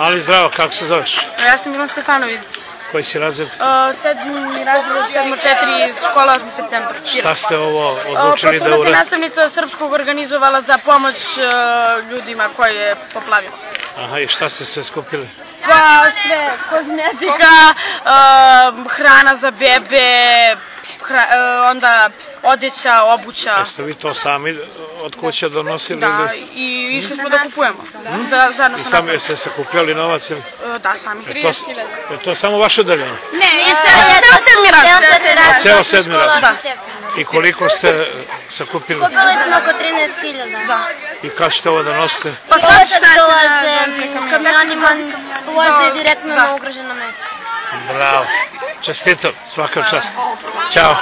Mali zdravo, kako se zoveš? Ja sam Milan Stefanović. Koji si razred? Uh, sedmi razred, sedmo četiri, škola 8. septembar. Šta ste ovo Uh, odlučili da Potpuno se uradite? nastavnica srpskog organizovala za pomoć uh, ljudima koje je poplavilo. Aha, i šta ste sve skupili? Pa sve, kozmetika, uh, hrana za bebe, hra, uh, onda odeća, obuća. Jeste vi to sami od kuće donosili? Da, i išli smo da kupujemo. Da, zajedno I sa sami jeste sakupljali novac ili? Uh, da, sami. Je to, je to samo vaše odeljeno? Ne, je ceo sedmi razred. Ceo sedmi razred. Da. I koliko ste sakupili? Kupili smo oko 13.000. Da. I kad ćete ovo da nosite? Pa sad Sad šta će dolaze kamionima, voze direktno Da. na ugroženo mesto. Bravo. Čestitam, svaka čast. Ćao.